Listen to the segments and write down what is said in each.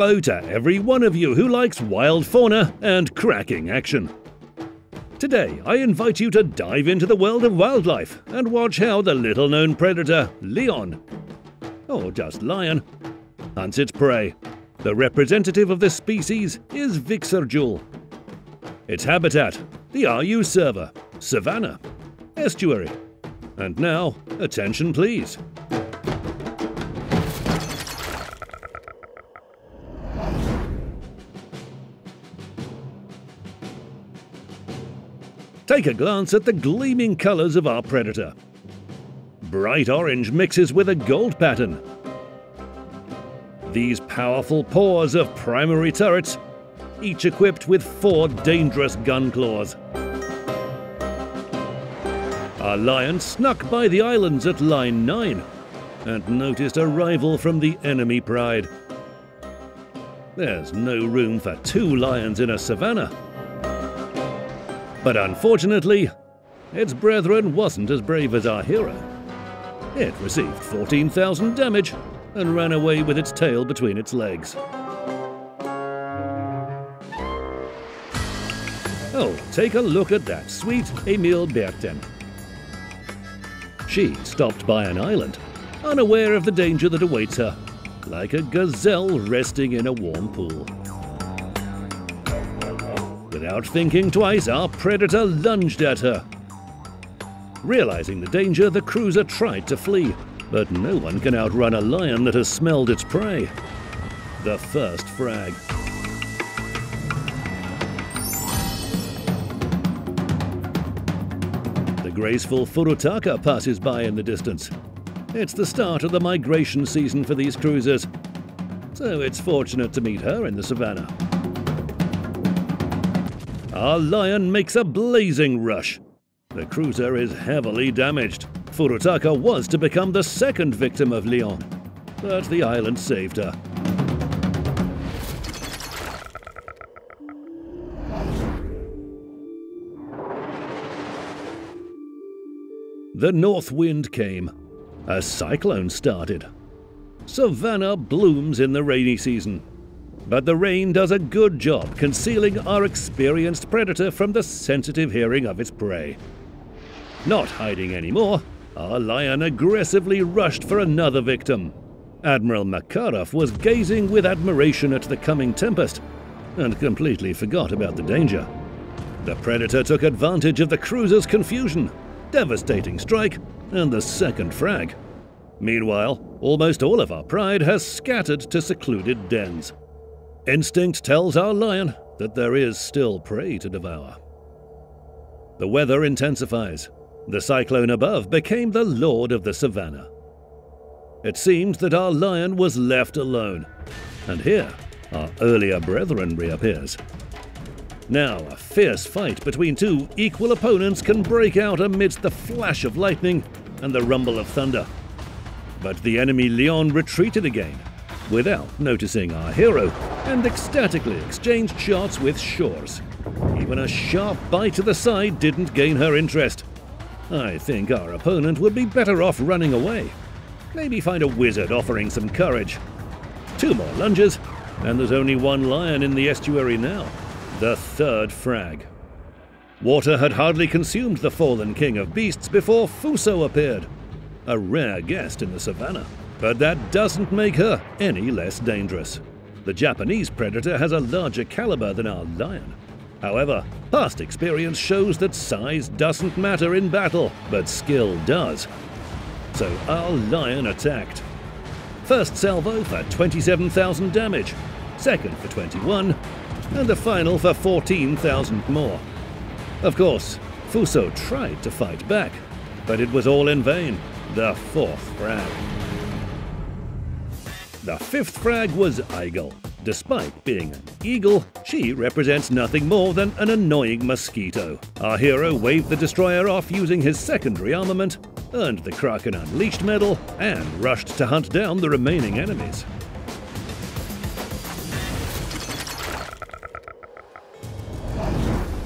Hello to every one of you who likes wild fauna and cracking action. Today, I invite you to dive into the world of wildlife and watch how the little known predator, Lyon, or just lion, hunts its prey. The representative of this species is Vixarjul. Its habitat, the RU server, savanna, estuary. And now, attention please. Take a glance at the gleaming colours of our predator. Bright orange mixes with a gold pattern. These powerful paws of primary turrets, each equipped with four dangerous gun claws. Our lion snuck by the islands at line 9 and noticed a rival from the enemy pride. There's no room for two lions in a savannah. But unfortunately, its brethren wasn't as brave as our hero. It received 14,000 damage and ran away with its tail between its legs. Oh, take a look at that sweet Emile Bertin. She stopped by an island, unaware of the danger that awaits her, like a gazelle resting in a warm pool. Without thinking twice, our predator lunged at her. Realizing the danger, the cruiser tried to flee, but no one can outrun a lion that has smelled its prey. The first frag. The graceful Furutaka passes by in the distance. It's the start of the migration season for these cruisers, so it's fortunate to meet her in the savannah. Our lion makes a blazing rush. The cruiser is heavily damaged. Furutaka was to become the second victim of Lyon, but the island saved her. The north wind came. A cyclone started. Savannah blooms in the rainy season. But the rain does a good job concealing our experienced predator from the sensitive hearing of its prey. Not hiding anymore, our lion aggressively rushed for another victim. Admiral Makarov was gazing with admiration at the coming tempest and completely forgot about the danger. The predator took advantage of the cruiser's confusion, devastating strike, and the second frag. Meanwhile, almost all of our pride has scattered to secluded dens. Instinct tells our lion that there is still prey to devour. The weather intensifies. The cyclone above became the lord of the savannah. It seemed that our lion was left alone, and here our earlier brethren reappears. Now, a fierce fight between two equal opponents can break out amidst the flash of lightning and the rumble of thunder. But the enemy Lyon retreated again, without noticing our hero, and ecstatically exchanged shots with Shchors. Even a sharp bite to the side didn't gain her interest. I think our opponent would be better off running away. Maybe find a wizard offering some courage. Two more lunges, and there's only one lion in the estuary now. The third frag. Water had hardly consumed the fallen king of beasts before Fuso appeared. A rare guest in the savannah. But that doesn't make her any less dangerous. The Japanese predator has a larger caliber than our lion. However, past experience shows that size doesn't matter in battle, but skill does. So our lion attacked. First salvo for 27,000 damage, second for 21, and the final for 14,000 more. Of course, Fuso tried to fight back, but it was all in vain. The fourth frag. The fifth frag was Aigle. Despite being an eagle, she represents nothing more than an annoying mosquito. Our hero waved the destroyer off using his secondary armament, earned the Kraken Unleashed medal, and rushed to hunt down the remaining enemies.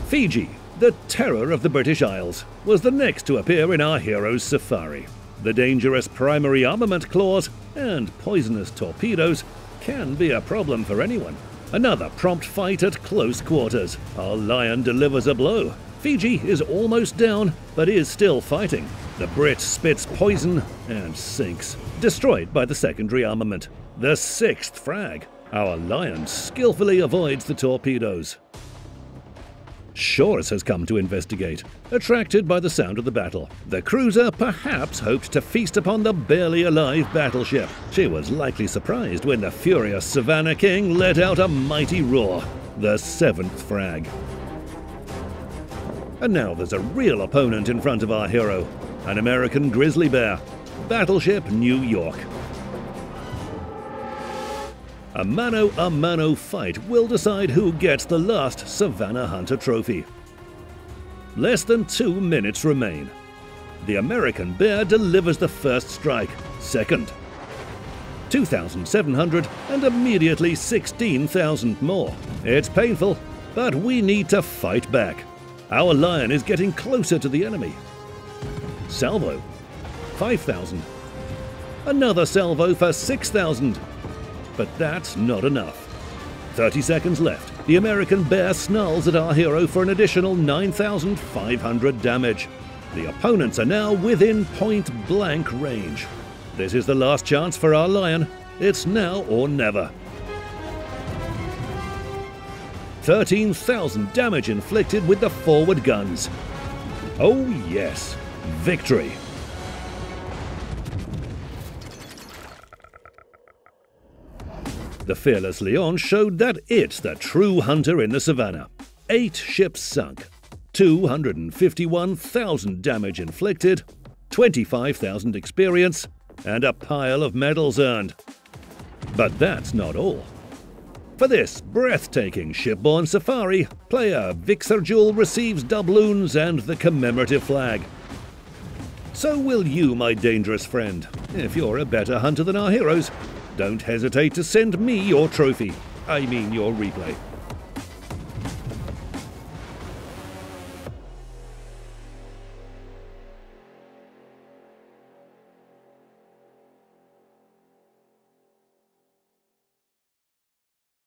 Fiji, the terror of the British Isles, was the next to appear in our hero's safari. The dangerous primary armament claws and poisonous torpedoes can be a problem for anyone. Another prompt fight at close quarters. Our lion delivers a blow. Fiji is almost down, but is still fighting. The Brit spits poison and sinks, destroyed by the secondary armament. The sixth frag. Our lion skillfully avoids the torpedoes. Shchors has come to investigate, attracted by the sound of the battle. The cruiser perhaps hoped to feast upon the barely alive battleship. She was likely surprised when the furious Savannah King let out a mighty roar, the seventh frag. And now there's a real opponent in front of our hero, an American grizzly bear, Battleship New York. A mano a mano fight will decide who gets the last Savannah Hunter trophy. Less than two minutes remain. The American bear delivers the first strike, second. 2,700 and immediately 16,000 more. It's painful, but we need to fight back. Our lion is getting closer to the enemy. Salvo, 5,000. Another salvo for 6,000. But that's not enough. 30 seconds left. The American bear snarls at our hero for an additional 9,500 damage. The opponents are now within point blank range. This is the last chance for our lion. It's now or never. 13,000 damage inflicted with the forward guns. Oh yes, victory. The fearless Lyon showed that it's the true hunter in the savannah. Eight ships sunk, 251,000 damage inflicted, 25,000 experience, and a pile of medals earned. But that's not all. For this breathtaking shipborne safari, player Vixarjul receives doubloons and the commemorative flag. So will you, my dangerous friend, if you're a better hunter than our heroes. Don't hesitate to send me your trophy. I mean your replay.